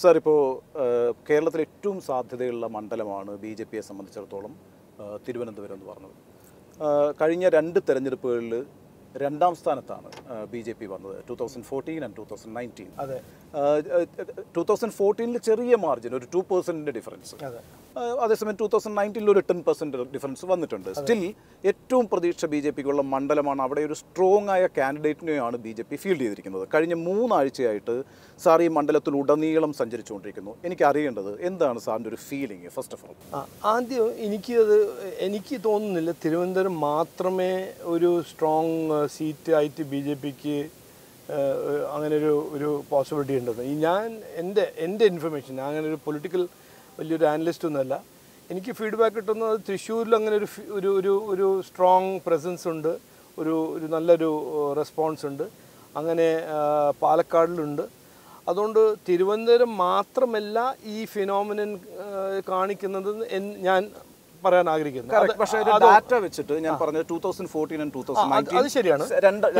Sir ഇപ്പോൾ കേരളത്തിലെ ഏറ്റവും സാധ്യതയുള്ള മണ്ഡലമാണ് ബി ജെ പിയെ സംബന്ധിച്ചിടത്തോളം തിരുവനന്തപുരം എന്ന് പറഞ്ഞത് കഴിഞ്ഞ രണ്ട് തെരഞ്ഞെടുപ്പുകളിൽ രണ്ടാം സ്ഥാനത്താണ് ബി ജെ പി വന്നത് two thousand fourteen and two thousand nineteen അതെ ടു തൗസൻഡ് ഫോർട്ടീനിൽ ചെറിയ മാർജിൻ ഒരു ടു പെർസെന്റിന്റെ ഡിഫറൻസ് അതേസമയം ടൂ തൗസൻഡ് നയന്റീനിൽ ഒരു ടെൻ പെർസെന്റ് ഡിഫറൻസ് വന്നിട്ടുണ്ട്. സ്റ്റിൽ ഏറ്റവും പ്രതീക്ഷ ബി ജെ പിക്കുള്ള മണ്ഡലമാണ് അവിടെ ഒരു സ്ട്രോങ് ആയ കാൻഡിഡേറ്റിനെയാണ് ബി ജെ പി ഫീൽഡ് ചെയ്തിരിക്കുന്നത്. കഴിഞ്ഞ മൂന്നാഴ്ചയായിട്ട് സാർ ഈ മണ്ഡലത്തിൽ ഉടനീളം സഞ്ചരിച്ചുകൊണ്ടിരിക്കുന്നു. എനിക്ക് അറിയേണ്ടത് എന്താണ് സാറിന്റെ ഒരു ഫീലിംഗ് ഫസ്റ്റ് ഓഫ് ഓൾ ആദ്യം എനിക്ക് അത് എനിക്ക് തോന്നുന്നില്ല തിരുവനന്തപുരം മാത്രമേ ഒരു സ്ട്രോങ് സീറ്റ് ആയിട്ട് ബി ജെ പിക്ക് അങ്ങനെ ഒരു ഒരു പോസിബിലിറ്റി ഉണ്ടെന്ന്. ഈ ഞാൻ എന്റെ എന്റെ ഇൻഫർമേഷൻ ഞാൻ അങ്ങനെ ഒരു പൊളിറ്റിക്കൽ വലിയൊരു ആനലിസ്റ്റ് ഒന്നുമല്ല. എനിക്ക് ഫീഡ്ബാക്ക് കിട്ടുന്നത് തൃശ്ശൂരിൽ അങ്ങനെ ഒരു ഒരു ഒരു ഒരു സ്ട്രോങ് പ്രസൻസ് ഉണ്ട്. ഒരു ഒരു നല്ലൊരു റെസ്പോൺസ് ഉണ്ട്. അങ്ങനെ പാലക്കാടിലുണ്ട്. അതുകൊണ്ട് തിരുവനന്തപുരം മാത്രമല്ല ഈ ഫിനോമിനൻ കാണിക്കുന്നത് ഞാൻ പറയാൻ ആഗ്രഹിക്കുന്നു പക്ഷേ ഡാറ്റ വെച്ചിട്ട് ഞാൻ പറഞ്ഞത് two thousand fourteen and two thousand അത് ശരിയാണ്.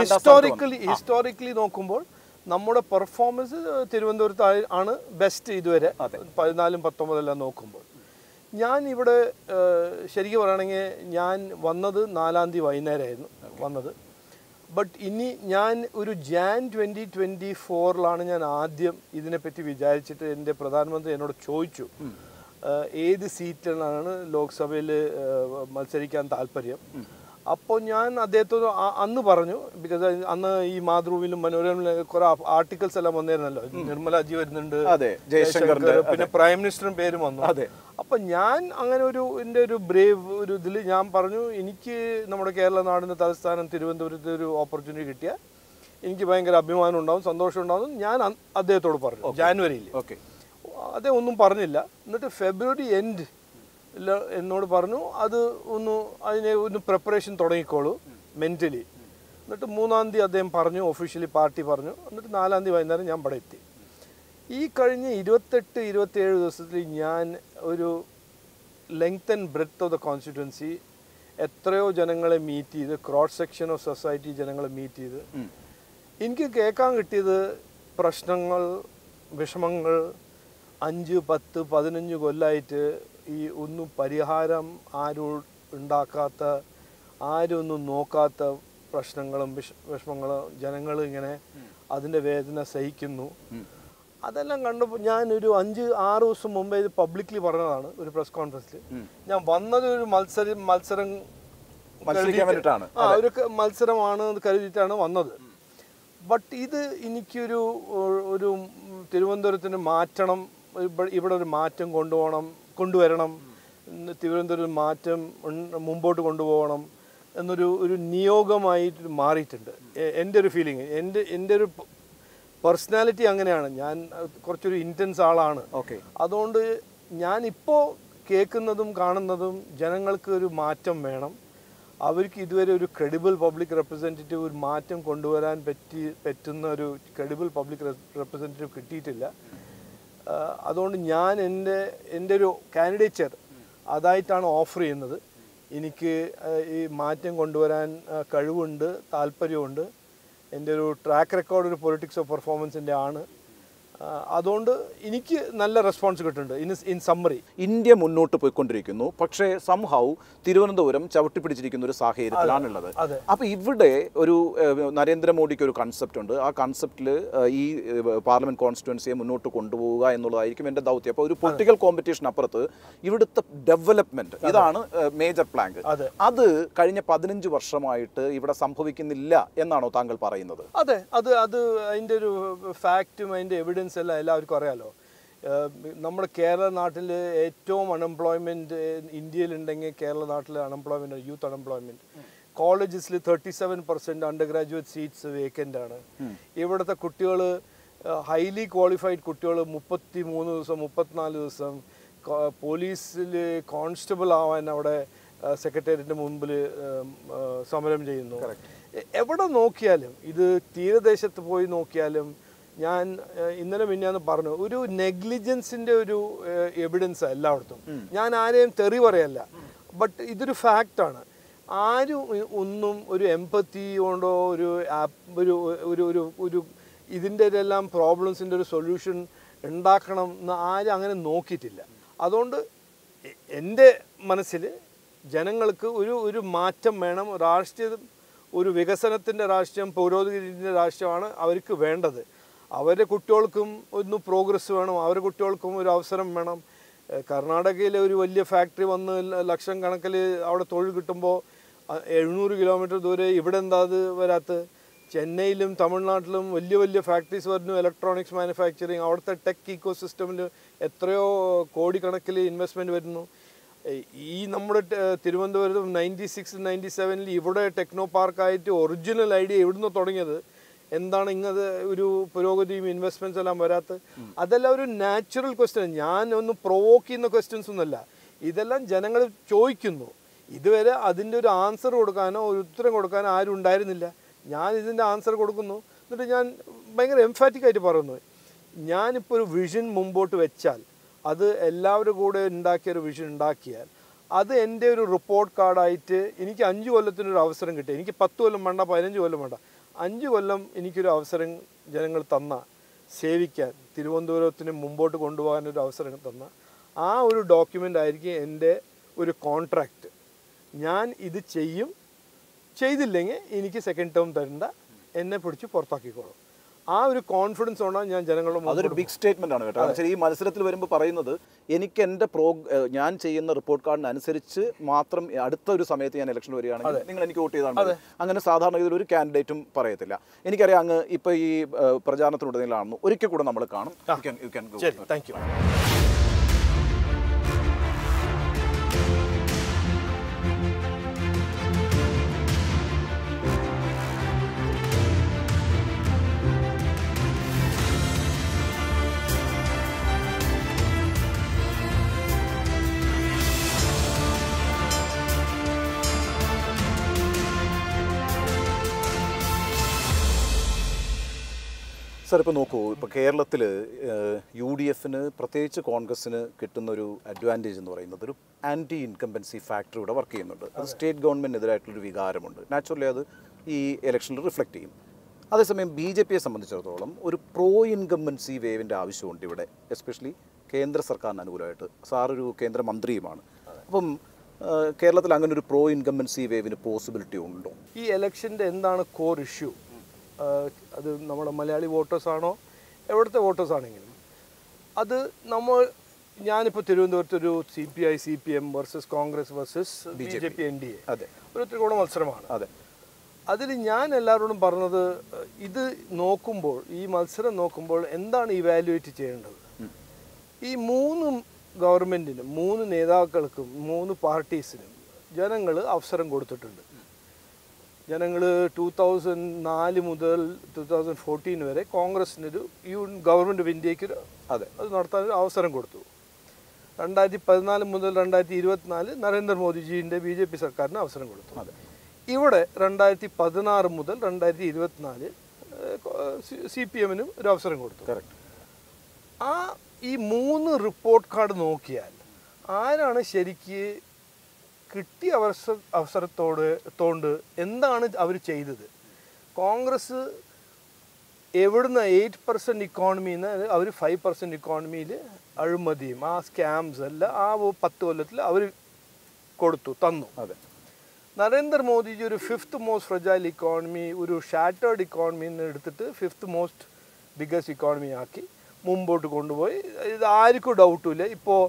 ഹിസ്റ്റോറിക്കലി ഹിസ്റ്റോറിക്കലി നോക്കുമ്പോൾ നമ്മുടെ പെർഫോമൻസ് തിരുവനന്തപുരത്ത് ആണ് ബെസ്റ്റ് ഇതുവരെ. പതിനാലും പത്തൊമ്പതെല്ലാം നോക്കുമ്പോൾ. ഞാൻ ഇവിടെ ശരിക്കും പറയുകയാണെങ്കിൽ ഞാൻ വന്നത് നാലാം തീയതി വൈകുന്നേരമായിരുന്നു വന്നത്. ബട്ട് ഇനി ഞാൻ ഒരു ജാൻ ട്വന്റി ട്വന്റി ഫോറിലാണ് ഞാൻ ആദ്യം ഇതിനെപ്പറ്റി വിചാരിച്ചിട്ട് എന്റെ പ്രധാനമന്ത്രി എന്നോട് ചോദിച്ചു. ഏത് സീറ്റിലാണ് ലോക്സഭയിൽ മത്സരിക്കാൻ താല്പര്യം? അപ്പോൾ ഞാൻ അദ്ദേഹത്തോട് അന്ന് പറഞ്ഞു ബിക്കോസ് അന്ന് ഈ മാതൃഭൂമിയിലും മനോരമയിലും കുറെ ആർട്ടിക്കിൾസ് എല്ലാം വന്നിരുന്നല്ലോ. നിർമ്മലാജി വരുന്നുണ്ട് അതെ, ജയശങ്കറിന്റെ, ജയശങ്കർ, പിന്നെ പ്രൈം മിനിസ്റ്ററും പേരും വന്നു. അതെ. അപ്പൊ ഞാൻ അങ്ങനെ ഒരു എന്റെ ഒരു ബ്രേവ് ഒരു ഇതിൽ ഞാൻ പറഞ്ഞു എനിക്ക് നമ്മുടെ കേരള നാടിന്റെ തലസ്ഥാനം തിരുവനന്തപുരത്ത് ഒരു ഓപ്പർച്യൂണിറ്റി കിട്ടിയ എനിക്ക് ഭയങ്കര അഭിമാനം ഉണ്ടാവും സന്തോഷം ഉണ്ടാവും ഞാൻ അദ്ദേഹത്തോട് പറഞ്ഞു ജാനുവരിയിൽ. ഓക്കെ അദ്ദേഹം ഒന്നും പറഞ്ഞില്ല. എന്നിട്ട് ഫെബ്രുവരി എൻഡ് എന്നോട് പറഞ്ഞു അത് ഒന്ന് അതിനെ ഒന്ന് പ്രിപ്പറേഷൻ തുടങ്ങിക്കോളൂ മെന്റലി എന്നിട്ട് മൂന്നാം തീയതി അദ്ദേഹം പറഞ്ഞു ഒഫീഷ്യലി പാർട്ടി പറഞ്ഞു. എന്നിട്ട് നാലാം തീയതി വൈകുന്നേരം ഞാൻ ഇവിടെ എത്തി. ഈ കഴിഞ്ഞ ഇരുപത്തെട്ട് ഇരുപത്തേഴ് ദിവസത്തിൽ ഞാൻ ഒരു length and breadth of the constituency എത്രയോ ജനങ്ങളെ മീറ്റ് ചെയ്ത് ക്രോസ് സെക്ഷൻ ഓഫ് സൊസൈറ്റി ജനങ്ങളെ മീറ്റ് ചെയ്ത്. എനിക്ക് കേൾക്കാൻ കിട്ടിയത് പ്രശ്നങ്ങൾ വിഷമങ്ങൾ അഞ്ച് പത്ത് പതിനഞ്ച് കൊല്ലമായിട്ട് ഈ ഒന്നും പരിഹാരം ആരും ഉണ്ടാക്കാത്ത ആരും ഒന്നും നോക്കാത്ത പ്രശ്നങ്ങളും വിഷ വിഷമങ്ങളും ജനങ്ങൾ ഇങ്ങനെ അതിന്റെ വേദന സഹിക്കുന്നു. അതെല്ലാം കണ്ടപ്പോൾ ഞാനൊരു അഞ്ച് ആറ് ദിവസം മുമ്പേ ഇത് പബ്ലിക്കലി പറഞ്ഞതാണ് ഒരു പ്രസ് കോൺഫറൻസിൽ ഞാൻ വന്നത് ഒരു മത്സരം മത്സരം. ആ ഒരു മത്സരമാണ് കരുതിയിട്ടാണ് വന്നത്. ബട്ട് ഇത് എനിക്കൊരു ഒരു തിരുവനന്തപുരത്തിന് മാറ്റണം ഇവ- ഇവിടെ ഒരു മാറ്റം കൊണ്ടുപോകണം കൊണ്ടുവരണം. തിരുവനന്തപുരം മാറ്റം മുമ്പോട്ട് കൊണ്ടുപോകണം എന്നൊരു ഒരു നിയോഗമായിട്ട് മാറിയിട്ടുണ്ട്. എന്റെ ഒരു ഫീലിംഗ് എന്റെ എന്റെ ഒരു പേഴ്സണാലിറ്റി അങ്ങനെയാണ്. ഞാൻ കുറച്ചൊരു ഇന്റൻസ് ആളാണ്. ഓക്കെ അതുകൊണ്ട് ഞാനിപ്പോൾ കേൾക്കുന്നതും കാണുന്നതും ജനങ്ങൾക്ക് ഒരു മാറ്റം വേണം. അവർക്ക് ഇതുവരെ ഒരു ക്രെഡിബിൾ പബ്ലിക് റെപ്രസെന്റേറ്റീവ് ഒരു മാറ്റം കൊണ്ടുവരാൻ പറ്റി പറ്റുന്ന ഒരു ക്രെഡിബിൾ പബ്ലിക് റെപ്രസെന്റേറ്റീവ് കിട്ടിയിട്ടില്ല. അതുകൊണ്ട് ഞാൻ എന്റെ എന്റെ ഒരു കാൻഡിഡേച്ചർ അതായിട്ടാണ് ഓഫർ ചെയ്യുന്നത്. എനിക്ക് ഈ മാറ്റം കൊണ്ടുവരാൻ കഴിവുണ്ട് താല്പര്യമുണ്ട് എന്റെ ഒരു ട്രാക്ക് റെക്കോർഡ് ഒരു പൊളിറ്റിക്സ് ഓഫ് പെർഫോമൻസിന്റെ ആണ്. അതുകൊണ്ട് എനിക്ക് നല്ല റെസ്പോൺസ് കിട്ടുന്നുണ്ട്. ഇൻ ഇൻ സമ്മറി ഇന്ത്യ മുന്നോട്ട് പോയിക്കൊണ്ടിരിക്കുന്നു. പക്ഷേ സംഹൗ തിരുവനന്തപുരം ചവിട്ടി പിടിച്ചിരിക്കുന്ന ഒരു സാഹചര്യത്തിലാണുള്ളത്. അപ്പൊ അപ്പോൾ ഇവിടെ ഒരു നരേന്ദ്രമോദിക്ക് ഒരു കൺസെപ്റ്റ് ഉണ്ട്. ആ കൺസെപ്റ്റിൽ ഈ പാർലമെന്റ് കോൺസ്റ്റിറ്റ്യൻസിയെ മുന്നോട്ട് കൊണ്ടുപോവുക എന്നുള്ളതായിരിക്കും എന്റെ ദൗത്യം. അപ്പോൾ ഒരു പൊളിറ്റിക്കൽ കോമ്പറ്റീഷൻ അപ്പുറത്ത് ഇവിടുത്തെ ഡെവലപ്മെന്റ് ഇതാണ് മേജർ പ്ലാങ്ക് അതെ. അത് കഴിഞ്ഞ പതിനഞ്ച് വർഷമായിട്ട് ഇവിടെ സംഭവിക്കുന്നില്ല എന്നാണോ താങ്കൾ പറയുന്നത്? അതെ അത് അത് അതിന്റെ ഒരു ഫാക്റ്റും അതിന്റെ എവിഡൻസ് എല്ലാം എല്ലാവർക്കും അറിയാലോ. ഏഹ് നമ്മുടെ കേരള നാട്ടിൽ ഏറ്റവും അൺഎംപ്ലോയ്മെന്റ് ഇന്ത്യയിലുണ്ടെങ്കിൽ കേരള നാട്ടിൽ unemployment youth unemployment കോളേജസിൽ thirty seven percent undergraduate seats vacant ആണ് ഇവിടുത്തെ കുട്ടികൾ ഹൈലി ക്വാളിഫൈഡ് കുട്ടികൾ മുപ്പത്തി മൂന്ന് ദിവസം മുപ്പത്തിനാല് ദിവസം പോലീസിൽ കോൺസ്റ്റബിൾ ആവാൻ അവിടെ സെക്രട്ടേറിയറ്റിന്റെ മുമ്പിൽ സമരം ചെയ്യുന്നു. എവിടെ നോക്കിയാലും ഇത് തീരദേശത്ത് പോയി നോക്കിയാലും ഞാൻ ഇന്നലെ മിന്നാന്ന് പറഞ്ഞു ഒരു നെഗ്ലിജൻസിന്റെ ഒരു എവിഡൻസ് എല്ലായിടത്തും. ഞാൻ ആരെയും തെറി പറയല്ല. ബട്ട് ഇതൊരു ഫാക്റ്റാണ്. ആരും ഒന്നും ഒരു എമ്പത്തി കൊണ്ടോ ഒരു ഒരു ഒരു ഒരു ഒരു ഇതിന്റെ എല്ലാം പ്രോബ്ലംസിന്റെ ഒരു സൊല്യൂഷൻ ഉണ്ടാക്കണം എന്ന് ആരും അങ്ങനെ നോക്കിയിട്ടില്ല. അതുകൊണ്ട് എന്റെ മനസ്സിൽ ജനങ്ങൾക്ക് ഒരു ഒരു മാറ്റം വേണം. രാഷ്ട്രീയ ഒരു വികസനത്തിന്റെ രാഷ്ട്രീയം പൗരോഹിത്യത്തിന്റെ രാഷ്ട്രീയമാണ് അവർക്ക് വേണ്ടത്. അവരുടെ കുട്ടികൾക്കും ഒന്ന് പ്രോഗ്രസ് വേണം. അവരുടെ കുട്ടികൾക്കും ഒരു അവസരം വേണം. കർണാടകയിലെ ഒരു വലിയ ഫാക്ടറി വന്ന് ലക്ഷം കണക്കിൽ അവിടെ തൊഴിൽ കിട്ടുമ്പോൾ എഴുന്നൂറ് കിലോമീറ്റർ ദൂരെ ഇവിടെ എന്താ അത് വരാത്ത? ചെന്നൈയിലും തമിഴ്നാട്ടിലും വലിയ വലിയ ഫാക്ടറീസ് വരുന്നു. ഇലക്ട്രോണിക്സ് മാനുഫാക്ചറിങ് അവിടുത്തെ ടെക് ഈക്കോ സിസ്റ്റമിൽ എത്രയോ കോടിക്കണക്കിൽ ഇൻവെസ്റ്റ്മെന്റ് വരുന്നു. ഈ നമ്മുടെ തിരുവനന്തപുരത്തും നയന്റി സിക്സ് നയന്റി സെവനിൽ ഇവിടെ ടെക്നോ പാർക്കായിട്ട് ഒറിജിനൽ ഐഡിയ എവിടുന്ന് തുടങ്ങിയത് എന്താണ് ഇങ്ങനെ ഒരു പുരോഗതിയും ഇൻവെസ്റ്റ്മെന്റ്സ് എല്ലാം വരാത്തത്? അതെല്ലാം ഒരു നാച്ചുറൽ ക്വസ്റ്റ്യൻ ഞാൻ ഒന്ന് പ്രൊവോക്ക് ചെയ്യുന്ന ക്വസ്റ്റ്യൻസ് ഒന്നുമല്ല. ഇതെല്ലാം ജനങ്ങൾ ചോദിക്കുന്നു. ഇതുവരെ അതിന്റെ ഒരു ആൻസർ കൊടുക്കാനോ ഒരു ഉത്തരം കൊടുക്കാനോ ആരും ഉണ്ടായിരുന്നില്ല. ഞാൻ ഇതിന്റെ ആൻസർ കൊടുക്കുന്നു. എന്നിട്ട് ഞാൻ ഭയങ്കര എംഫാറ്റിക് ആയിട്ട് പറയുന്നു. ഞാനിപ്പോൾ ഒരു വിഷൻ മുമ്പോട്ട് വെച്ചാൽ അത് എല്ലാവരും കൂടെ ഉണ്ടാക്കിയ ഒരു വിഷൻ ഉണ്ടാക്കിയാൽ അത് എന്റെ ഒരു റിപ്പോർട്ട് കാർഡായിട്ട് എനിക്ക് അഞ്ച് കൊല്ലത്തിനൊരു അവസരം കിട്ടി. എനിക്ക് പത്ത് കൊല്ലം വേണ്ട പതിനഞ്ച് കൊല്ലം വേണ്ട. അഞ്ച് കൊല്ലം എനിക്കൊരു അവസരം ജനങ്ങൾ തന്ന സേവിക്കാൻ തിരുവനന്തപുരത്തിന് മുമ്പോട്ട് കൊണ്ടുപോകാൻ ഒരു അവസരം തന്ന ആ ഒരു ഡോക്യുമെന്റ് ആയിരിക്കും എന്റെ ഒരു കോൺട്രാക്റ്റ് ഞാൻ ഇത് ചെയ്യും. ചെയ്തില്ലെങ്കിൽ എനിക്ക് സെക്കൻഡ് ടേം തരണ്ട. എന്നെ പിടിച്ച് പുറത്താക്കിക്കോളും. ആ ഒരു കോൺഫിഡൻസ് ആണ് ഞാൻ ജനങ്ങളുടെ അതൊരു ബിഗ് സ്റ്റേറ്റ്മെന്റ് ആണ് കേട്ടോ. ശരി ഈ മത്സരത്തിൽ വരുമ്പോൾ പറയുന്നത് എനിക്ക് എന്റെ പ്രോ ഞാൻ ചെയ്യുന്ന റിപ്പോർട്ട് കാർഡിനനുസരിച്ച് മാത്രം അടുത്ത ഒരു സമയത്ത് ഞാൻ ഇലക്ഷൻ വരികയാണെങ്കിൽ നിങ്ങൾ എനിക്ക് വോട്ട് ചെയ്താണ്. അങ്ങനെ സാധാരണ ഇതിൽ ഒരു കാൻഡിഡേറ്റും പറയത്തില്ല. എനിക്കറിയാം അങ്ങ് ഇപ്പൊ ഈ പ്രചാരണത്തിലുടനീളാണെന്ന്. ഒരിക്കൽ കൂടെ നമ്മൾ കാണും. താങ്ക് യു സാർ ഇപ്പോൾ നോക്കൂ ഇപ്പോൾ കേരളത്തിൽ യു ഡി എഫിന് പ്രത്യേകിച്ച് കോൺഗ്രസ്സിന് കിട്ടുന്ന ഒരു അഡ്വാന്റേജ് എന്ന് പറയുന്നത് ഒരു ആന്റി ഇൻകംബൻസി ഫാക്ടർ ഇവിടെ വർക്ക് ചെയ്യുന്നുണ്ട്. അത് സ്റ്റേറ്റ് ഗവൺമെന്റിനെതിരായിട്ടുള്ളൊരു വികാരമുണ്ട്. നാച്ചുറലി അത് ഈ ഇലക്ഷനിൽ റിഫ്ലക്റ്റ് ചെയ്യും. അതേസമയം ബി ജെ പിയെ സംബന്ധിച്ചിടത്തോളം ഒരു പ്രോ ഇൻകംബൻസി വേവിന്റെ ആവശ്യമുണ്ട് ഇവിടെ എസ്പെഷ്യലി കേന്ദ്ര സർക്കാരിന് അനുകൂലമായിട്ട്. സാറൊരു കേന്ദ്രമന്ത്രിയുമാണ് അപ്പം കേരളത്തിൽ അങ്ങനെ ഒരു പ്രോ ഇൻകംബൻസി വേവിന് പോസിബിലിറ്റി ഉണ്ടോ? ഈ ഇലക്ഷന്റെ എന്താണ് കോർ ഇഷ്യൂ അത് നമ്മുടെ മലയാളി വോട്ടേഴ്സാണോ എവിടുത്തെ വോട്ടേഴ്സാണെങ്കിലും അത് നമ്മൾ ഞാനിപ്പോൾ തിരുവനന്തപുരത്ത് ഒരു C P I C P M versus Congress versus B J P N D A അതെ. ഒരു ത്രികോണ മത്സരമാണ്. അതെ. അതിൽ ഞാൻ എല്ലാവരോടും പറഞ്ഞത് ഇത് നോക്കുമ്പോൾ ഈ മത്സരം നോക്കുമ്പോൾ എന്താണ് ഇവാലുവേറ്റ് ചെയ്യേണ്ടത്? ഈ മൂന്ന് ഗവൺമെന്റിനും മൂന്ന് നേതാക്കൾക്കും മൂന്ന് പാർട്ടീസിനും ജനങ്ങൾ അവസരം കൊടുത്തിട്ടുണ്ട്. ജനങ്ങൾ ടൂ തൗസൻഡ് നാല് മുതൽ ടു തൗസൻഡ് ഫോർട്ടീൻ വരെ കോൺഗ്രസിനൊരു യു ഗവൺമെന്റ് ഓഫ് ഇന്ത്യയ്ക്ക് ഒരു അതെ അത് നടത്താൻ ഒരു അവസരം കൊടുത്തു. രണ്ടായിരത്തി പതിനാല് മുതൽ രണ്ടായിരത്തി ഇരുപത്തിനാല് നരേന്ദ്രമോദിജീന്റെ ബി ജെ പി സർക്കാരിന് അവസരം കൊടുത്തു. അതെ. ഇവിടെ രണ്ടായിരത്തി പതിനാറ് മുതൽ രണ്ടായിരത്തി ഇരുപത്തിനാല് സി പി എമ്മിനും ഒരു അവസരം കൊടുത്തു. കറക്റ്റ്. ആ ഈ മൂന്ന് റിപ്പോർട്ട് കാർഡ് നോക്കിയാൽ ആരാണ് ശരിക്ക് കിട്ടിയ അവസ അവസരത്തോട് തോണ്ട് എന്താണ് അവർ ചെയ്തത്? കോൺഗ്രസ് എവിടുന്ന് എയ്റ്റ് പെർസെന്റ് ഇക്കോണമിയിൽ നിന്ന് അവർ ഫൈവ് പെർസെന്റ് ഇക്കോണമിയിൽ അഴിമതിയും ആ സ്കാംസ് അല്ല ആ പത്ത് കൊല്ലത്തിൽ അവർ കൊടുത്തു തന്നു. അതെ. നരേന്ദ്രമോദിജി ഒരു ഫിഫ്ത്ത് മോസ്റ്റ് ഫ്രജൈൽ ഇക്കോണമി ഒരു ഷാറ്റേർഡ് ഇക്കോണമി നിന്ന് എടുത്തിട്ട് ഫിഫ്ത്ത് മോസ്റ്റ് ബിഗ്ഗസ്റ്റ് ഇക്കോണമി ആക്കി മുമ്പോട്ട് കൊണ്ടുപോയി. ഇത് ആർക്കും ഡൗട്ടുമില്ല ഇപ്പോൾ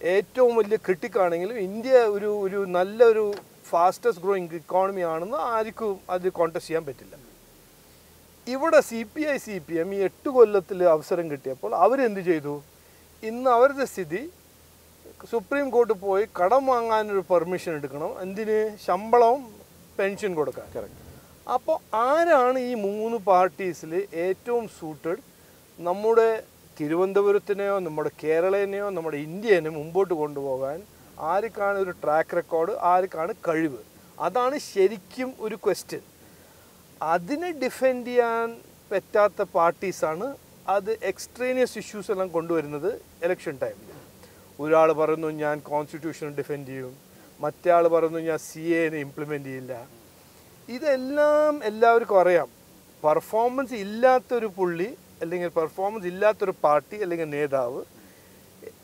ഏറ്റവും വലിയ ക്രിട്ടിക്കാണെങ്കിലും ഇന്ത്യ ഒരു ഒരു നല്ലൊരു ഫാസ്റ്റസ്റ്റ് ഗ്രോയിങ് ഇക്കോണമി ആണെന്ന് ആർക്കും അത് കോൺടസ്റ്റ് ചെയ്യാൻ പറ്റില്ല. ഇവിടെ C P I C P M ഈ എട്ട് കൊല്ലത്തിൽ അവസരം കിട്ടിയപ്പോൾ അവരെന്ത് ചെയ്തു? ഇന്ന് അവരുടെ സ്ഥിതി സുപ്രീം കോർട്ട് പോയി കടം വാങ്ങാനൊരു പെർമിഷൻ എടുക്കണം. എന്തിന്? ശമ്പളവും പെൻഷൻ കൊടുക്കാൻ. കറക്റ്റ് അപ്പോൾ ആരാണ് ഈ മൂന്ന് പാർട്ടീസിൽ ഏറ്റവും സൂട്ടഡ് നമ്മുടെ തിരുവനന്തപുരത്തിനെയോ നമ്മുടെ കേരളേനെയോ നമ്മുടെ ഇന്ത്യനെ മുമ്പോട്ട് കൊണ്ടുപോകാൻ ആർക്കാണ് ഒരു ട്രാക്ക് റെക്കോർഡ് ആർക്കാണ് കഴിവ്? അതാണ് ശരിക്കും ഒരു ക്വസ്റ്റ്യൻ അതിനെ ഡിഫെൻഡ് ചെയ്യാൻ പറ്റാത്ത പാർട്ടീസാണ് അത് എക്സ്ട്രീനിയസ് ഇഷ്യൂസ് എല്ലാം കൊണ്ടുവരുന്നത് ഇലക്ഷൻ ടൈമിൽ ഒരാൾ പറയുന്നു ഞാൻ കോൺസ്റ്റിറ്റ്യൂഷൻ ഡിഫെൻഡ് ചെയ്യും. മറ്റേ ആൾ പറയുന്നു ഞാൻ സി എനെ ഇംപ്ലിമെന്റ് ചെയ്യില്ല. ഇതെല്ലാം എല്ലാവർക്കും അറിയാം. പെർഫോമൻസ് ഇല്ലാത്തൊരു പുള്ളി അല്ലെങ്കിൽ പെർഫോമൻസ് ഇല്ലാത്തൊരു പാർട്ടി അല്ലെങ്കിൽ നേതാവ്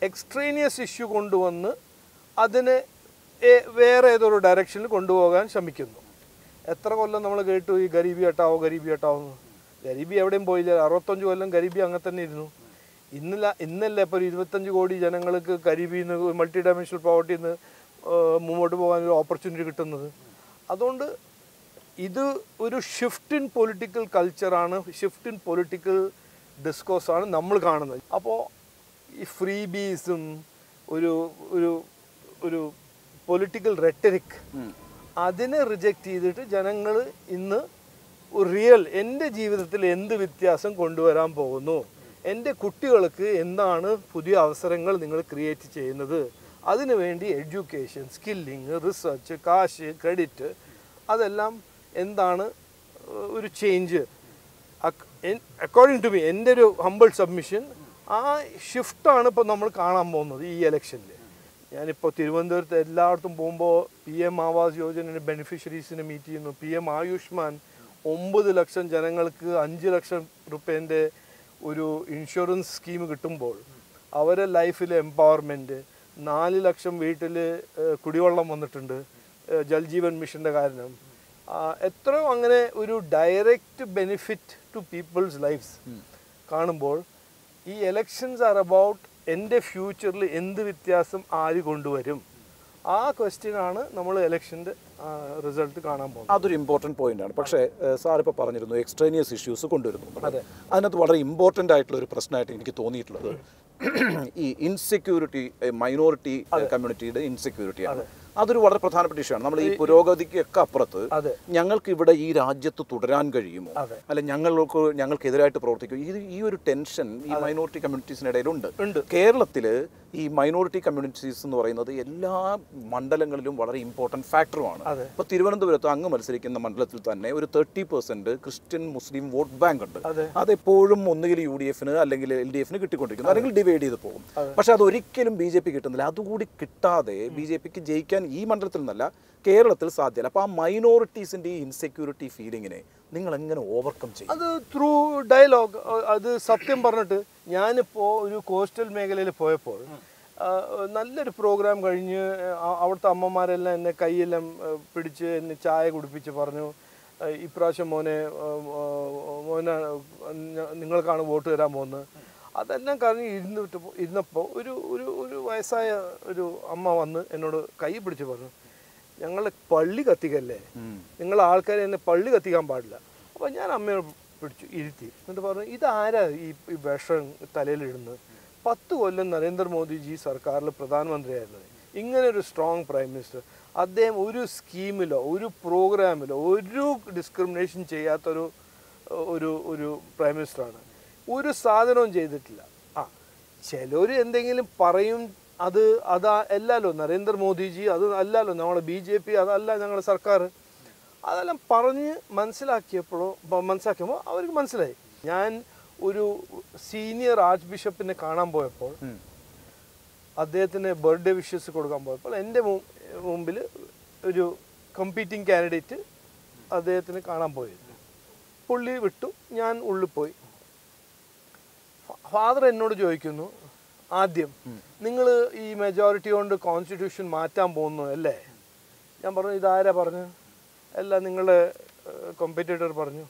എക്സ്ട്രീനിയസ് ഇഷ്യൂ കൊണ്ടുവന്ന് അതിനെ വേറെ ഏതൊരു ഡയറക്ഷനിൽ കൊണ്ടുപോകാൻ ശ്രമിക്കുന്നു. എത്ര കൊല്ലം നമ്മൾ കേട്ടു ഈ ഗരീബി ഹട്ടാവോ ഗരീബി ഹട്ടാവോ എന്ന്? ഗരീബി എവിടെയും പോയില്ല. അറുപത്തഞ്ച് കൊല്ലം ഗരീബി അങ്ങനെ തന്നെ ഇരുന്നു. ഇന്നല്ല ഇന്നല്ല ഇപ്പോൾ ഒരു ഇരുപത്തഞ്ച് കോടി ജനങ്ങൾക്ക് ഗരീബിയിൽ നിന്ന് മൾട്ടി ഡയമെൻഷണൽ പോവർട്ടിയിൽ നിന്ന് മുമ്പോട്ട് പോകാൻ ഒരു ഓപ്പർച്യൂണിറ്റി കിട്ടുന്നത്. അതുകൊണ്ട് ഇത് ഒരു ഷിഫ്റ്റ് ഇൻ പൊളിറ്റിക്കൽ കൾച്ചറാണ് ഷിഫ്റ്റ് ഇൻ പൊളിറ്റിക്കൽ ഡിസ്കോസാണ് നമ്മൾ കാണുന്നത്. അപ്പോൾ ഈ ഫ്രീ ബീസും ഒരു ഒരു ഒരു പൊളിറ്റിക്കൽ റെറ്ററിക് അതിനെ റിജക്റ്റ് ചെയ്തിട്ട് ജനങ്ങൾ ഇന്ന് റിയൽ എന്റെ ജീവിതത്തിൽ എന്ത് വ്യത്യാസം കൊണ്ടുവരാൻ പോകുന്നു? എന്റെ കുട്ടികൾക്ക് എന്താണ് പുതിയ അവസരങ്ങൾ നിങ്ങൾ ക്രിയേറ്റ് ചെയ്യുന്നത്? അതിനുവേണ്ടി എഡ്യൂക്കേഷൻ സ്കില്ലിങ് റിസർച്ച് കാശ് ക്രെഡിറ്റ് അതെല്ലാം എന്താണ് ഒരു ചേഞ്ച് അക്കോർഡിംഗ് ടു മീ എന്റെ ഒരു ഹമ്പിൾ സബ്മിഷൻ ആ ഷിഫ്റ്റാണ് ഇപ്പോൾ നമ്മൾ കാണാൻ പോകുന്നത് ഈ ഇലക്ഷനിൽ ഞാനിപ്പോൾ തിരുവനന്തപുരത്ത് എല്ലായിടത്തും പോകുമ്പോൾ പി എം ആവാസ് യോജനയുടെ ബെനിഫിഷ്യറീസിനെ മീറ്റ് ചെയ്യുന്നു. പി എം ആയുഷ്മാൻ ഒമ്പത് ലക്ഷം ജനങ്ങൾക്ക് അഞ്ച് ലക്ഷം റുപ്യേന്റെ ഒരു ഇൻഷുറൻസ് സ്കീം കിട്ടുമ്പോൾ അവരെ ലൈഫിലെ എംപവർമെന്റ് നാല് ലക്ഷം വീട്ടിൽ കുടിവെള്ളം വന്നിട്ടുണ്ട്. ജൽജീവൻ മിഷന്റെ കാരണം. എത്രയോ അങ്ങനെ ഒരു direct benefit to peoples lifes കാണുമ്പോൾ ഈ എലക്ഷൻസ് ആർ അബൌട്ട് എന്റെ ഫ്യൂച്ചറിൽ എന്ത് വ്യത്യാസം ആര് കൊണ്ടുവരും? ആ ക്വസ്റ്റ്യൻ ആണ് നമ്മൾ ഇലക്ഷന്റെ റിസൾട്ട് കാണാൻ പോകുന്നത്. അതൊരു ഇമ്പോർട്ടന്റ് പോയിന്റ് ആണ്. പക്ഷേ സാർ ഇപ്പോൾ പറഞ്ഞിരുന്നു എക്സ്ട്രേനിയസ് ഇഷ്യൂസ് കൊണ്ടുവരുന്നു അതെ. അതിനകത്ത് വളരെ ഇമ്പോർട്ടന്റ് ആയിട്ടുള്ള ഒരു പ്രശ്നമായിട്ട് എനിക്ക് തോന്നിയിട്ടുള്ളത് ഈ ഇൻസെക്യൂരിറ്റി മൈനോറിറ്റി കമ്മ്യൂണിറ്റിയുടെ ഇൻസെക്യൂരിറ്റിയാണ് അതൊരു വളരെ പ്രധാനപ്പെട്ട വിഷയമാണ് നമ്മൾ ഈ പുരോഗതിക്കൊക്കെ അപ്പുറത്ത്. ഞങ്ങൾക്ക് ഇവിടെ ഈ രാജ്യത്ത് തുടരാൻ കഴിയുമോ? അല്ലെ ഞങ്ങൾക്ക് ഞങ്ങൾക്കെതിരായിട്ട് പ്രവർത്തിക്കും? ഇത് ഈ ഒരു ടെൻഷൻ ഈ മൈനോറിറ്റി കമ്മ്യൂണിറ്റീസിനിടയിലുണ്ട്. കേരളത്തിൽ ഈ മൈനോറിറ്റി കമ്മ്യൂണിറ്റീസ് എന്ന് പറയുന്നത് എല്ലാ മണ്ഡലങ്ങളിലും വളരെ ഇമ്പോർട്ടന്റ് ഫാക്ടറുമാണ്. ഇപ്പോൾ തിരുവനന്തപുരത്ത് അങ്ങ് മത്സരിക്കുന്ന മണ്ഡലത്തിൽ തന്നെ ഒരു thirty percent Christian Muslim vote bank ഉണ്ട്. അതെ. അതെപ്പോഴും ഒന്നുകിൽ യു ഡി എഫിന് അല്ലെങ്കിൽ എൽ ഡി എഫിന് കിട്ടിക്കൊണ്ടിരിക്കുന്നു. അല്ലെങ്കിൽ ഡിവൈഡ് ചെയ്ത് പോകും. പക്ഷെ അത് ഒരിക്കലും ബി ജെ പി കിട്ടുന്നില്ല. അതുകൂടി കിട്ടാതെ ബി ജെ പിക്ക് ജയിക്കാൻ ഈ മണ്ഡലത്തിൽ നിന്നല്ല കേരളത്തിൽ സാധ്യമല്ല അപ്പോൾ ആ മൈനോറിറ്റീസിന്റെ ഈ ഇൻസെക്യൂരിറ്റി ഫീലിങ്ങിനെ നിങ്ങൾ എങ്ങനെ ഓവർകം ചെയ്യും? അത് ത്രൂ ഡയലോഗ് അത് സത്യം പറഞ്ഞിട്ട് ഞാനിപ്പോൾ ഒരു കോസ്റ്റൽ മേഖലയിൽ പോയപ്പോൾ നല്ലൊരു പ്രോഗ്രാം കഴിഞ്ഞ് അവിടുത്തെ അമ്മമാരെല്ലാം എന്നെ കൈയെല്ലാം പിടിച്ച് എന്നെ ചായ കുടിപ്പിച്ച് പറഞ്ഞു. ഇപ്രാവശ്യം മോനെ മോനെ നിങ്ങൾക്കാണ് വോട്ട് തരാൻ പോകുന്നത്. അതെല്ലാം കഴിഞ്ഞ് ഇരുന്നിട്ട് ഇരുന്നപ്പോൾ ഒരു ഒരു ഒരു വയസ്സായ ഒരു അമ്മ വന്ന് എന്നോട് കൈ പിടിച്ച് പറഞ്ഞു. ഞങ്ങളെ പള്ളി കത്തിക്കല്ലേ? നിങ്ങൾ ആൾക്കാരെ എന്നെ പള്ളി കത്തിക്കാൻ പാടില്ല. അപ്പോൾ ഞാൻ അമ്മയെ പിടിച്ചു ഇരുത്തി. എന്നിട്ട് പറഞ്ഞു ഇതാരാ ഈ ഈ വിഷം തലയിലിടുന്നത്? പത്ത് കൊല്ലം നരേന്ദ്രമോദിജി സർക്കാരിൽ പ്രധാനമന്ത്രിയായിരുന്നു. ഇങ്ങനെ ഒരു സ്ട്രോങ് പ്രൈം മിനിസ്റ്റർ അദ്ദേഹം ഒരു സ്കീമിലോ ഒരു പ്രോഗ്രാമിലോ ഒരു ഡിസ്ക്രിമിനേഷൻ ചെയ്യാത്തൊരു ഒരു ഒരു പ്രൈം മിനിസ്റ്ററാണ് ഒരു സാധനവും ചെയ്തിട്ടില്ല. ആ ചിലർ എന്തെങ്കിലും പറയും അത് അതാ അല്ലല്ലോ നരേന്ദ്രമോദിജി അത് അല്ലല്ലോ നമ്മളെ ബി ജെ പി അതല്ല ഞങ്ങളുടെ സർക്കാർ. അതെല്ലാം പറഞ്ഞ് മനസ്സിലാക്കിയപ്പോഴോ മനസ്സിലാക്കിയപ്പോൾ അവർക്ക് മനസ്സിലായി. ഞാൻ ഒരു സീനിയർ ആർച്ച് ബിഷപ്പിനെ കാണാൻ പോയപ്പോൾ അദ്ദേഹത്തിന് ബർത്ത്ഡേ വിഷസ് കൊടുക്കാൻ പോയപ്പോൾ എന്റെ മുമ്പിൽ ഒരു കമ്പീറ്റിംഗ് കാൻഡിഡേറ്റ് അദ്ദേഹത്തിന് കാണാൻ പോയിരുന്നു പുള്ളി വിട്ടു ഞാൻ ഉള്ളിൽ പോയി. ഫാദർ എന്നോട് ചോദിക്കുന്നു ആദ്യം നിങ്ങൾ ഈ മെജോറിറ്റി കൊണ്ട് കോൺസ്റ്റിറ്റ്യൂഷൻ മാറ്റാൻ പോകുന്നു അല്ലേ? ഞാൻ പറഞ്ഞു ഇതാരാ പറഞ്ഞു? അല്ല നിങ്ങളുടെ കോമ്പറ്റേറ്റർ പറഞ്ഞു.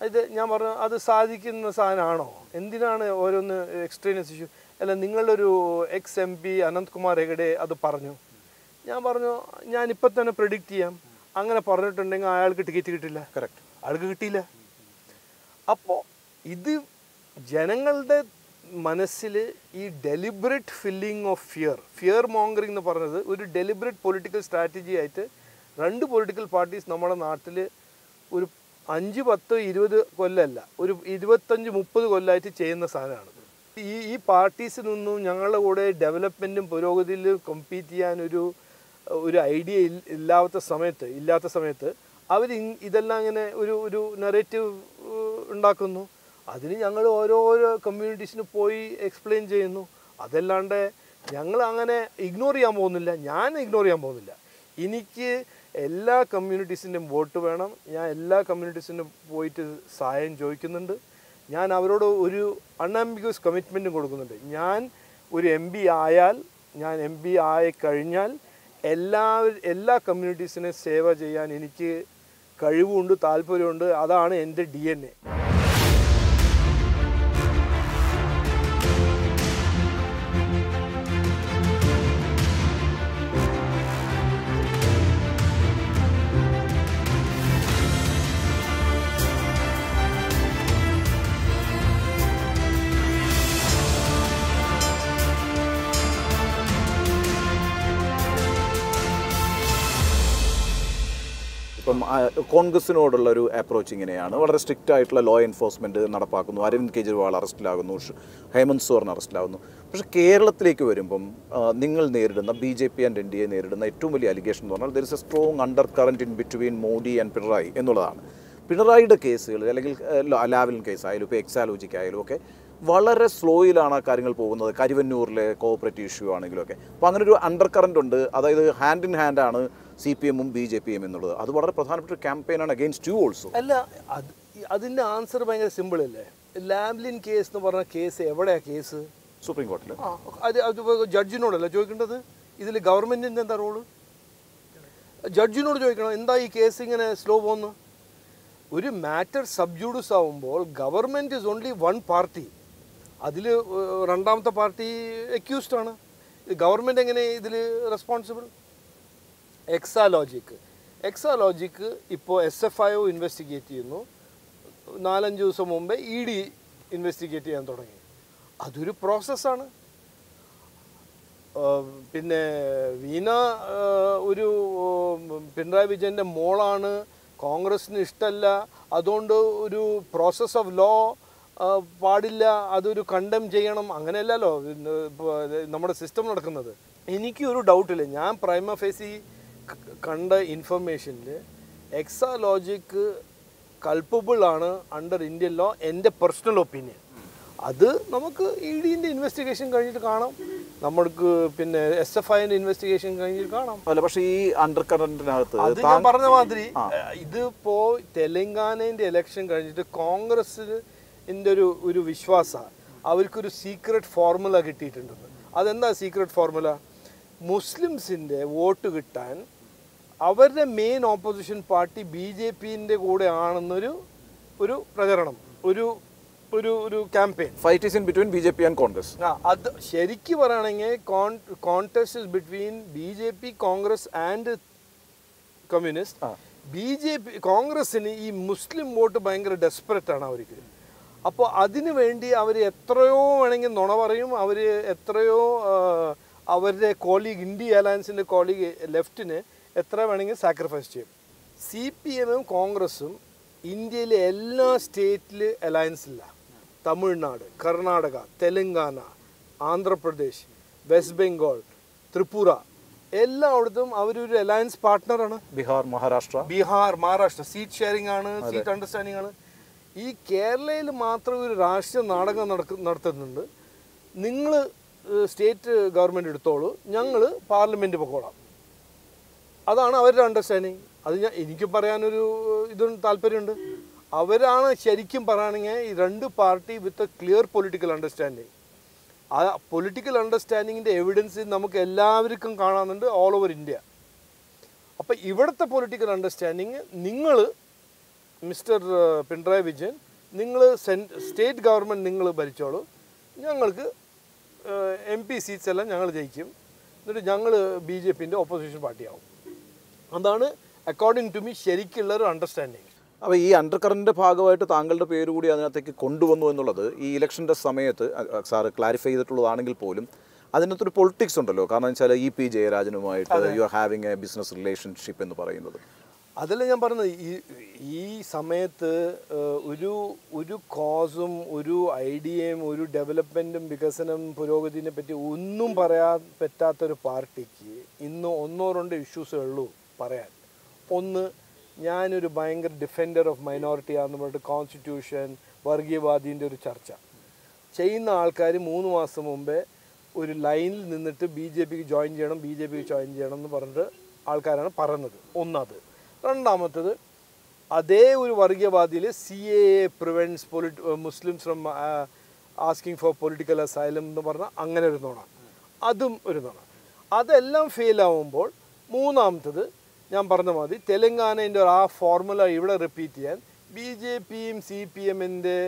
ഇത് ഞാൻ പറഞ്ഞു അത് സാധിക്കുന്ന സാധനമാണോ? എന്തിനാണ് ഓരോന്ന് എക്സ്ട്രീനിയസ് ഇഷ്യൂ അല്ല നിങ്ങളുടെ ഒരു ex M P Ananthkumar Hegde അത് പറഞ്ഞു. ഞാൻ പറഞ്ഞു ഞാൻ ഇപ്പം തന്നെ പ്രിഡിക്റ്റ് ചെയ്യാം. അങ്ങനെ പറഞ്ഞിട്ടുണ്ടെങ്കിൽ അയാൾക്ക് ടിക്കറ്റ് കിട്ടില്ല. കറക്റ്റ് അയാൾക്ക് കിട്ടിയില്ല. അപ്പോൾ ഇത് ജനങ്ങളുടെ മനസ്സിൽ ഈ deliberate filling of fear fear mongering എന്ന് പറഞ്ഞത് ഒരു ഡെലിബറേറ്റ് പൊളിറ്റിക്കൽ സ്ട്രാറ്റജി ആയിട്ട് രണ്ട് പൊളിറ്റിക്കൽ പാർട്ടീസ് നമ്മുടെ നാട്ടിൽ ഒരു അഞ്ച് പത്ത് ഇരുപത് കൊല്ലമല്ല ഒരു ഇരുപത്തഞ്ച് മുപ്പത് കൊല്ലമായിട്ട് ചെയ്യുന്ന സാധനമാണ്. ഈ ഈ പാർട്ടീസിൽ നിന്നും ഞങ്ങളുടെ കൂടെ ഡെവലപ്മെന്റും പുരോഗതിയിലും കമ്പീറ്റ് ചെയ്യാൻ ഒരു ഒരു ഐഡിയ ഇല്ലാത്ത സമയത്ത് ഇല്ലാത്ത സമയത്ത് അവർ ഇതെല്ലാം ഇങ്ങനെ ഒരു ഒരു നെറേറ്റീവ് ഉണ്ടാക്കുന്നു. അതിന് ഞങ്ങൾ ഓരോരോ കമ്മ്യൂണിറ്റീസിന് പോയി എക്സ്പ്ലെയിൻ ചെയ്യുന്നു. അതല്ലാണ്ട് ഞങ്ങൾ അങ്ങനെ ഇഗ്നോർ ചെയ്യാൻ പോകുന്നില്ല. ഞാൻ ഇഗ്നോർ ചെയ്യാൻ പോകുന്നില്ല. എനിക്ക് എല്ലാ കമ്മ്യൂണിറ്റീസിന്റെയും വോട്ട് വേണം. ഞാൻ എല്ലാ കമ്മ്യൂണിറ്റീസിനും പോയിട്ട് സഹായം ചോദിക്കുന്നുണ്ട്. ഞാൻ അവരോട് ഒരു അൺആംബിഗ്യസ് കമ്മിറ്റ്മെന്റും കൊടുക്കുന്നുണ്ട്. ഞാൻ ഒരു എം പി ആയാൽ ഞാൻ എം പി ആയി കഴിഞ്ഞാൽ എല്ലാ എല്ലാ കമ്മ്യൂണിറ്റീസിനെ സേവ ചെയ്യാൻ എനിക്ക് കഴിവുണ്ട് താല്പര്യമുണ്ട്. അതാണ് എന്റെ ഡി എൻ എ കോൺഗ്രസിനോടുള്ള ഒരു അപ്രോച്ച് ഇങ്ങനെയാണ്. വളരെ സ്ട്രിക്റ്റ് ആയിട്ടുള്ള ലോ എൻഫോഴ്സ്മെന്റ് നടപ്പാക്കുന്നു. അരവിന്ദ് കെജ്രിവാൾ അറസ്റ്റിലാകുന്നു. ഹേമന്ത് സോറൻ അറസ്റ്റിലാകുന്നു. പക്ഷേ കേരളത്തിലേക്ക് വരുമ്പം നിങ്ങൾ നേരിടുന്ന B J P and N D A നേരിടുന്ന ഏറ്റവും വലിയ അലിഗേഷൻ എന്ന് പറഞ്ഞാൽ there is a strong undercurrent in between Modi and Pinarayi എന്നുള്ളതാണ്. പിണറായിയുടെ കേസുകൾ അല്ലെങ്കിൽ ലാവലിൻ കേസായാലും ഇപ്പോൾ എക്സാലോജിക്കായാലും ഒക്കെ വളരെ സ്ലോയിലാണ് ആ കാര്യങ്ങൾ പോകുന്നത്. കരുവന്നൂരിലെ കോഓപ്പറേറ്റീവ് ഇഷ്യൂ ആണെങ്കിലും ഒക്കെ അപ്പോൾ അങ്ങനെ ഒരു അണ്ടർ കറന്റ് ഉണ്ട്. അതായത് ഹാൻഡ് ഇൻ ഹാൻഡാണ് സി പി എമ്മും ബി ജെ പിയും എന്നുള്ളത്. അത് വളരെ പ്രധാനപ്പെട്ട ഒരു ക്യാമ്പയിനാണ് അഗെയിൻസ്റ്റ് യു ഓൾസോ അല്ല അത് അതിന്റെ ആൻസർ ഭയങ്കര സിമ്പിൾ അല്ലേ? ലാംലിൻ കേസ് എന്ന് പറഞ്ഞ കേസ് എവിടെയാ കേസ് സുപ്രീം കോടതിയിൽ ആ അത് അത് ജഡ്ജിനോടല്ല ചോദിക്കേണ്ടത്? ഇതിൽ ഗവൺമെന്റിന്റെ എന്താ റോൾ ജഡ്ജിനോട് ചോദിക്കണം എന്താ ഈ കേസ് ഇങ്ങനെ സ്ലോ പോകുന്നു ഒരു മാറ്റർ സബ്ജൂഡസ് ആവുമ്പോൾ government is only one party അതിൽ രണ്ടാമത്തെ പാർട്ടി അക്യൂസ്ഡ് ആണ്. ഗവൺമെന്റ് എങ്ങനെ ഇതിൽ റെസ്പോൺസിബിൾ എക്സാലോജിക്ക് എക്സാലോജിക്ക് ഇപ്പോൾ S F I O investigate ചെയ്യുന്നു. നാലഞ്ച് ദിവസം മുമ്പേ ഇ ഡി ഇൻവെസ്റ്റിഗേറ്റ് ചെയ്യാൻ തുടങ്ങി. അതൊരു പ്രോസസ്സാണ് പിന്നെ വീണ ഒരു പിണറായി വിജയന്റെ മോളാണ്. കോൺഗ്രസ്സിന് ഇഷ്ടമല്ല അതുകൊണ്ട് ഒരു പ്രോസസ് ഓഫ് ലോ പാടില്ല. അതൊരു കണ്ടം ചെയ്യണം. അങ്ങനെയല്ലല്ലോ നമ്മുടെ സിസ്റ്റം നടക്കുന്നത്. എനിക്ക് ഒരു ഡൗട്ടില്ല ഞാൻ പ്രൈമ ഫേസി കണ്ട ഇൻഫർമേഷനിൽ എക്സാ എക്സാലോജിക്ക് കൾപ്പബിൾ ആണ് അണ്ടർ ഇന്ത്യൻ ലോ എന്റെ പേഴ്സണൽ ഒപ്പീനിയൻ അത് നമുക്ക് ഇ ഡിന്റെ ഇൻവെസ്റ്റിഗേഷൻ കഴിഞ്ഞിട്ട് കാണാം. നമ്മൾക്ക് പിന്നെ എസ് എഫ് ഐന്റെ ഇൻവെസ്റ്റിഗേഷൻ കഴിഞ്ഞിട്ട് കാണാം. അല്ല പക്ഷേ ഈ അണ്ടർ കറന്റിനകത്ത് അത് ഞാൻ പറഞ്ഞ മാതിരി ഇതിപ്പോ തെലങ്കാനയുടെ ഇലക്ഷൻ കഴിഞ്ഞിട്ട് കോൺഗ്രസിന്റെ ഒരു ഒരു വിശ്വാസ. അവർക്കൊരു സീക്രട്ട് ഫോർമുല കിട്ടിയിട്ടുണ്ടെന്ന്. അതെന്താ സീക്രട്ട് ഫോർമുല മുസ്ലിംസിന്റെ വോട്ട് കിട്ടാൻ അവരുടെ main opposition party B J പിന്റെ കൂടെ ആണെന്നൊരു ഒരു പ്രചരണം ഒരു ഒരു ഒരു campaign fight is in between B J P and Congress ആ അത് ശരിക്ക് പറയുകയാണെങ്കിൽ contest is between B J P Congress and communist B J P കോൺഗ്രസ്സിന് ഈ മുസ്ലിം വോട്ട് ഭയങ്കര ഡെസ്പറേറ്റ് ആണ് അവർക്ക്. അപ്പോൾ അതിനു വേണ്ടി അവർ എത്രയോ വേണമെങ്കിൽ നുണ പറയും. അവർ എത്രയോ അവരുടെ കോളീഗ് ഇന്ത്യ അലയൻസിന്റെ കോളീഗ് ലെഫ്റ്റിന് എത്ര വേണമെങ്കിൽ സാക്രിഫൈസ് ചെയ്യും. സി പി എമ്മും കോൺഗ്രസും ഇന്ത്യയിലെ എല്ലാ സ്റ്റേറ്റിൽ അലയൻസില്ല തമിഴ്നാട് കർണാടക തെലങ്കാന ആന്ധ്രാപ്രദേശ് വെസ്റ്റ് ബംഗാൾ ത്രിപുര. എല്ലായിടത്തും അവരൊരു അലയൻസ് പാർട്ട്ണറാണ് ബീഹാർ മഹാരാഷ്ട്ര. ബീഹാർ മഹാരാഷ്ട്ര. സീറ്റ് ഷെയറിംഗ് ആണ് സീറ്റ് അണ്ടർസ്റ്റാൻഡിംഗ് ആണ്. ഈ കേരളയിൽ മാത്രം ഒരു രാഷ്ട്രീയ നാടകം നടക്ക നടത്തുന്നുണ്ട്. നിങ്ങൾ സ്റ്റേറ്റ് ഗവൺമെന്റ് എടുത്തോളൂ. ഞങ്ങൾ പാർലമെന്റ് പൊക്കോളാം. അതാണ് അവരുടെ അണ്ടർസ്റ്റാൻഡിങ് അത് ഞാൻ എനിക്ക് പറയാനൊരു ഇതും താല്പര്യമുണ്ട്. അവരാണ് ശരിക്കും പറയുകയാണെങ്കിൽ ഈ രണ്ട് party with a clear political understanding ആ പൊളിറ്റിക്കൽ അണ്ടർസ്റ്റാൻഡിങ്ങിന്റെ എവിഡൻസ് നമുക്ക് എല്ലാവർക്കും കാണാനുണ്ട് ഓൾ ഓവർ ഇന്ത്യ അപ്പോൾ ഇവിടുത്തെ പൊളിറ്റിക്കൽ അണ്ടർസ്റ്റാൻഡിങ് നിങ്ങൾ മിസ്റ്റർ പിണറായി വിജയൻ നിങ്ങൾ സ്റ്റേറ്റ് ഗവൺമെന്റ് നിങ്ങൾ ഭരിച്ചോളൂ. ഞങ്ങൾക്ക് എം പി സീറ്റ്സ് എല്ലാം ഞങ്ങൾ ജയിക്കും. എന്നിട്ട് ഞങ്ങൾ ബി ജെ പിന്റെ ഓപ്പോസിഷൻ പാർട്ടിയാവും അതാണ് അക്കോർഡിംഗ് ടു മീ ശരിക്കുള്ള ഒരു അണ്ടർസ്റ്റാൻഡിങ് അപ്പോൾ ഈ അണ്ടർ കറന്റിന്റെ ഭാഗമായിട്ട് താങ്കളുടെ പേര് കൂടി അതിനകത്തേക്ക് കൊണ്ടുവന്നു എന്നുള്ളത് ഈ ഇലക്ഷന്റെ സമയത്ത് സാറ് ക്ലാരിഫൈ ചെയ്തിട്ടുള്ളതാണെങ്കിൽ പോലും അതിനകത്തൊരു പൊളിറ്റിക്സ് ഉണ്ടല്ലോ. കാരണം വെച്ചാൽ E P ജയരാജനുമായിട്ട് you are having a business relationship എന്ന് പറയുന്നത്. അതല്ല ഞാൻ പറഞ്ഞത് ഈ ഈ സമയത്ത് ഒരു ഒരു കോസും ഒരു ഐഡിയയും ഒരു ഡെവലപ്മെന്റും വികസനം പുരോഗതിനെ പറ്റി ഒന്നും പറയാൻ പറ്റാത്തൊരു പാർട്ടിക്ക് ഇന്ന് ഒന്നോ രണ്ടോ ഇഷ്യൂസേ ഉള്ളൂ. പറയാൻ. ഒന്ന് ഞാനൊരു ഭയങ്കര ഡിഫൻഡർ ഓഫ് മൈനോറിറ്റി ആണെന്ന് പറഞ്ഞിട്ട് കോൺസ്റ്റിറ്റ്യൂഷൻ വർഗീയവാദീന്റെ ഒരു ചർച്ച. ചെയ്യുന്ന ആൾക്കാർ മൂന്ന് മാസം മുമ്പേ ഒരു ലൈനിൽ നിന്നിട്ട് ബി ജെ പിക്ക് ജോയിൻ ചെയ്യണം ബി ജെ പിക്ക് ജോയിൻ ചെയ്യണം എന്ന് പറഞ്ഞിട്ട് ആൾക്കാരാണ് പറഞ്ഞത് ഒന്നത്. രണ്ടാമത്തത് അതേ ഒരു വർഗീയവാദിയിൽ C A A prevents polit Muslims from asking for political asylum എന്ന് പറഞ്ഞാൽ അങ്ങനെ ഒരു നോണ. അതും ഒരു നോണ. അതെല്ലാം ഫെയിലാവുമ്പോൾ മൂന്നാമത്തത് ഞാൻ പറഞ്ഞ മതി തെലങ്കാനേന്റെ ആ ഫോർമുല ഇവിടെ റിപ്പീറ്റ് ചെയ്യാൻ ബി ജെ പിയും സി പി എമ്മിന്റെ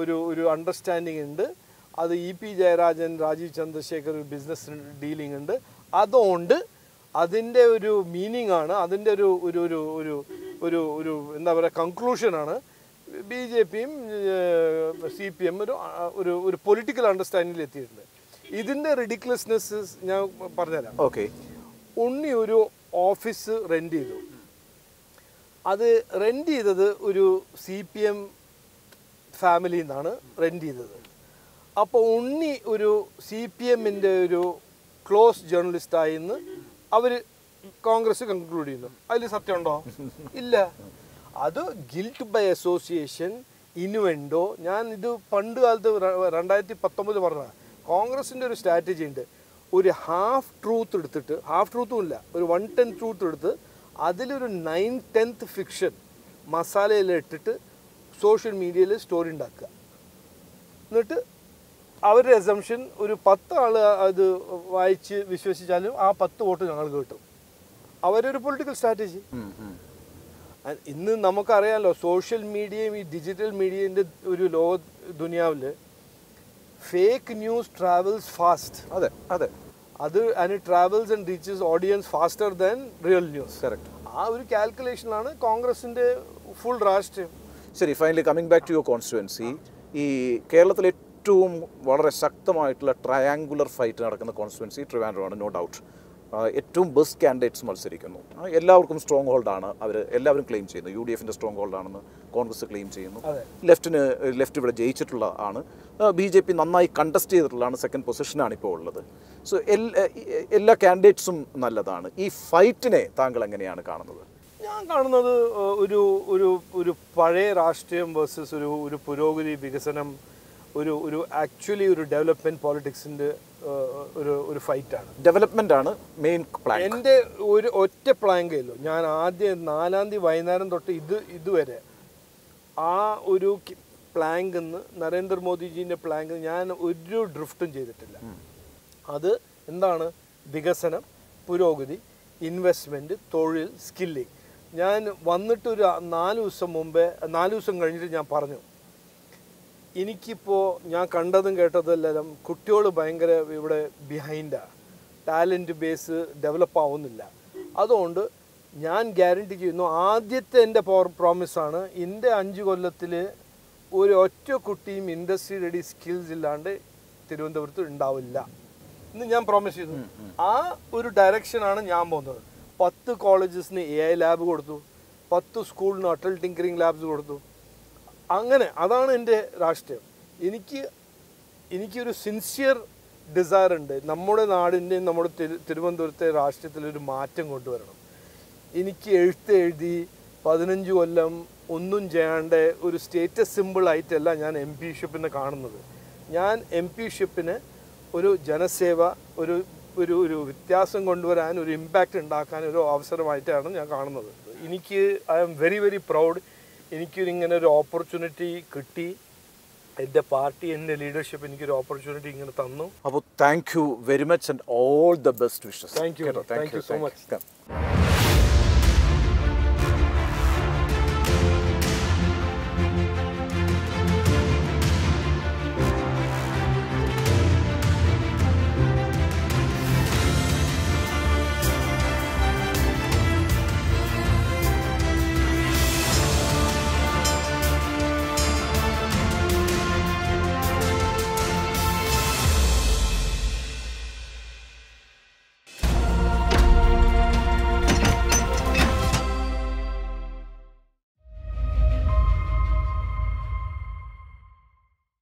ഒരു ഒരു അണ്ടർസ്റ്റാൻഡിങ് ഉണ്ട്. അത് E P Jayarajan Rajeev Chandrasekhar business dealing ഉണ്ട്. അതുകൊണ്ട് അതിന്റെ ഒരു മീനിങ് ആണ് അതിന്റെ ഒരു ഒരു ഒരു ഒരു ഒരു ഒരു എന്താ പറയുക കൺക്ലൂഷനാണ് ബി ജെ പിയും സി പി എം ഒരു ഒരു ഒരു പൊളിറ്റിക്കൽ അണ്ടർസ്റ്റാൻഡിങ്ങിൽ എത്തിയിട്ടുണ്ട്. ഇതിന്റെ റിഡിക്കുലസ്നെസ് ഞാൻ പറഞ്ഞുതരാം. ഓക്കെ ഉണ്ണി ഒരു ഓഫീസ് റെന്റ് ചെയ്തു. അത് റെന്റ് ചെയ്തത് ഒരു സി പി എം ഫാമിലിയിൽ നിന്നാണ് റെന്റ് ചെയ്തത്. അപ്പോൾ ഉണ്ണി ഒരു സി പി എമ്മിന്റെ ഒരു ക്ലോസ് ജേർണലിസ്റ്റായി എന്ന് അവർ കോൺഗ്രസ് കൺക്ലൂഡ് ചെയ്യുന്നു. അതിൽ സത്യമുണ്ടോ? ഇല്ല. അത് ഗിൽറ്റ് ബൈ അസോസിയേഷൻ ഇനുവെൻഡോ ഞാൻ ഇത് പണ്ട് കാലത്ത് രണ്ടായിരത്തി പത്തൊമ്പത് പറഞ്ഞ കോൺഗ്രസിന്റെ ഒരു സ്ട്രാറ്റജി ഉണ്ട്. ഒരു ഹാഫ് ട്രൂത്ത് എടുത്തിട്ട് ഹാഫ് ട്രൂത്തും ഇല്ല ഒരു വൺ ടെൻ ട്രൂത്ത് എടുത്ത് അതിലൊരു നയൻ ടെൻത്ത് ഫിക്ഷൻ മസാലയിൽ ഇട്ടിട്ട് സോഷ്യൽ മീഡിയയിൽ സ്റ്റോറി ഉണ്ടാക്കുക. എന്നിട്ട് അവരുടെ എസംഷൻ ഒരു പത്ത് ആൾ അത് വായിച്ച് വിശ്വസിച്ചാലും ആ പത്ത് വോട്ട് ഞങ്ങൾക്ക് കിട്ടും. അവരൊരു പൊളിറ്റിക്കൽ സ്ട്രാറ്റജി ഇന്ന് നമുക്കറിയാമല്ലോ സോഷ്യൽ മീഡിയയും ഈ ഡിജിറ്റൽ മീഡിയന്റെ ഒരു ലോക ദുനിയാവിൽ ഫേക്ക് ന്യൂസ് ട്രാവൽസ് ഫാസ്റ്റ് അതെ അതെ. അത് and it travels and reaches audiences faster than real news correct ആ ഒരു കാൽക്കുലേഷനാണ് കോൺഗ്രസിന്റെ ഫുൾ രാഷ്ട്രീയം ശരി finally coming back to your constituency ഈ കേരളത്തിൽ ഏറ്റവും വളരെ ശക്തമായിട്ടുള്ള ട്രയാങ്കുലർ ഫൈറ്റ് നടക്കുന്ന കോൺസ്റ്റുവൻസി ട്രിവാൻഡ്രമാണ് നോ ഡൗട്ട് ഏറ്റവും ബെസ്റ്റ് കാൻഡിഡേറ്റ്സ് മത്സരിക്കുന്നു. എല്ലാവർക്കും സ്ട്രോങ് ഹോൾഡാണ് അവർ എല്ലാവരും ക്ലെയിം ചെയ്യുന്നു. യു ഡി എഫിന്റെ സ്ട്രോങ് ഹോൾഡാണെന്ന് കോൺഗ്രസ് ക്ലെയിം ചെയ്യുന്നു. ലെഫ്റ്റിന് ലെഫ്റ്റ് ഇവിടെ ജയിച്ചിട്ടുള്ള ആണ്. ബി ജെ പി നന്നായി കണ്ടസ്റ്റ് ചെയ്തിട്ടുള്ളതാണ് സെക്കൻഡ് പൊസിഷനാണ് ഇപ്പോൾ ഉള്ളത്. സോ എല്ലാ കാൻഡിഡേറ്റ്സും നല്ലതാണ്. ഈ ഫൈറ്റിനെ താങ്കൾ എങ്ങനെയാണ് കാണുന്നത്? ഞാൻ കാണുന്നത് ഒരു ഒരു ഒരു പഴയ രാഷ്ട്രീയം വേഴ്സസ് ഒരു ഒരു പുരോഗതി വികസനം ഒരു ഒരു ആക്ച്വലി ഒരു ഡെവലപ്മെന്റ് പോളിറ്റിക്സിന്റെ ഒരു ഒരു ഫൈറ്റാണ് ഡെവലപ്മെന്റ് ആണ് മെയിൻ പ്ലാൻ എന്റെ ഒരു ഒറ്റ പ്ലാങ്കല്ലോ ഞാൻ ആദ്യം നാലാം തീയതി വൈകുന്നേരം തൊട്ട് ഇത് ഇതുവരെ ആ ഒരു പ്ലാങ്ക് നിന്ന് നരേന്ദ്രമോദിജീന്റെ പ്ലാങ്ക് ഞാൻ ഒരു ഡ്രിഫ്റ്റും ചെയ്തിട്ടില്ല. അത് എന്താണ്? വികസനം പുരോഗതി ഇൻവെസ്റ്റ്മെന്റ് തൊഴിൽ സ്കില്ലിങ് ഞാൻ വന്നിട്ടൊരു നാല് ദിവസം മുമ്പേ നാല് ദിവസം കഴിഞ്ഞിട്ട് ഞാൻ പറഞ്ഞു. എനിക്കിപ്പോൾ ഞാൻ കണ്ടതും കേട്ടതും എല്ലാം കുട്ടികൾ ഭയങ്കര ഇവിടെ ബിഹൈൻഡാണ് ടാലന്റ് ബേസ് ഡെവലപ്പ് ആവുന്നില്ല. അതുകൊണ്ട് ഞാൻ ഗ്യാരണ്ടി ചെയ്യുന്നു ആദ്യത്തെ എന്റെ പ്രോമിസാണ് എന്റെ അഞ്ച് കൊല്ലത്തിൽ ഒരു ഒറ്റ കുട്ടിയും ഇൻഡസ്ട്രി റെഡി സ്കിൽസ് ഇല്ലാണ്ട് തിരുവനന്തപുരത്ത് ഉണ്ടാവില്ല. എന്ന് ഞാൻ പ്രോമിസ് ചെയ്തു. ആ ഒരു ഡയറക്ഷനാണ് ഞാൻ പോകുന്നത്. പത്ത് കോളേജസിന് എ ഐ ലാബ് കൊടുത്തു. പത്ത് സ്കൂളിന് അട്ടൽ ടിങ്കറിങ് ലാബ്സ് കൊടുത്തു. അങ്ങനെ അതാണ് എന്റെ രാഷ്ട്രീയം. എനിക്ക് എനിക്കൊരു സിൻസിയർ ഡിസയർ ഉണ്ട് നമ്മുടെ നാടിന്റെയും നമ്മുടെ തിരു തിരുവനന്തപുരത്തെ രാഷ്ട്രീയത്തിൽ ഒരു മാറ്റം കൊണ്ടുവരണം. എനിക്ക് എഴുത്ത് എഴുതി പതിനഞ്ച് കൊല്ലം ഒന്നും ചെയ്യാണ്ട് ഒരു സ്റ്റേറ്റസ് സിമ്പിളായിട്ടല്ല ഞാൻ എം പി ഷിപ്പിനെ കാണുന്നത്. ഞാൻ എം പി ഷിപ്പിന് ഒരു ജനസേവ ഒരു ഒരു ഒരു വ്യത്യാസം കൊണ്ടുവരാൻ ഒരു ഇമ്പാക്റ്റ് ഉണ്ടാക്കാൻ ഒരു അവസരമായിട്ടാണ് ഞാൻ കാണുന്നത്. എനിക്ക് I am very very proud എനിക്കൊരു ഇങ്ങനെ ഒരു ഓപ്പർച്യൂണിറ്റി കിട്ടി. എന്റെ പാർട്ടി എന്റെ ലീഡർഷിപ്പ് എനിക്കൊരു ഓപ്പർച്യൂണിറ്റി ഇങ്ങനെ തന്നു. അപ്പോൾ thank you very much and all the best wishes thank you thank you so much